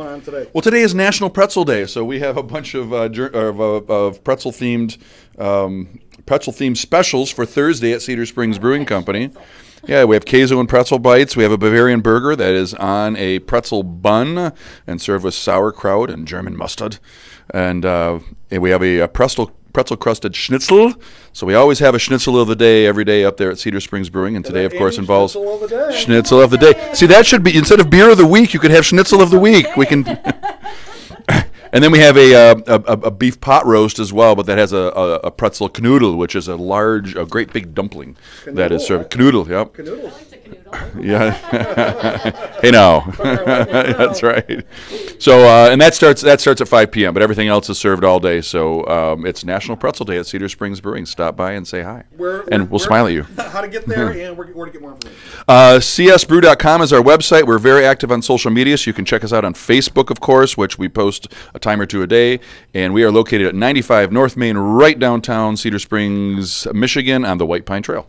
going on today? Well, today is National Pretzel Day, so we have a bunch of uh, jur- of, uh, of pretzel themed um, pretzel themed specials for Thursday at Cedar Springs Brewing Company. Yeah, we have queso and pretzel bites. We have a Bavarian burger that is on a pretzel bun and served with sauerkraut and German mustard, and, uh, and we have a, a pretzel pretzel crusted schnitzel. So we always have a schnitzel of the day every day up there at Cedar Springs Brewing, and today, of course, involves schnitzel of the day. Schnitzel of the day. See, that should be instead of beer of the week, you could have schnitzel of the week. We can. And then we have a, uh, a, a a beef pot roast as well, but that has a, a, a pretzel knoodle, which is a large, a great big dumpling that is Knoodle, served. Knoodle, yep. Canoodles. Yeah. hey now. That's right. So uh, and that starts that starts at 5 p.m. But everything else is served all day. So um, it's National Pretzel Day at Cedar Springs Brewing. Stop by and say hi, Where, and where- we'll where- smile at you. How to get there and where, where to get more information. Uh, csbrew.com is our website. We're very active on social media, so you can check us out on Facebook, of course, which we post a time or two a day. And we are located at 95 North Main, right downtown Cedar Springs, Michigan, on the White Pine Trail.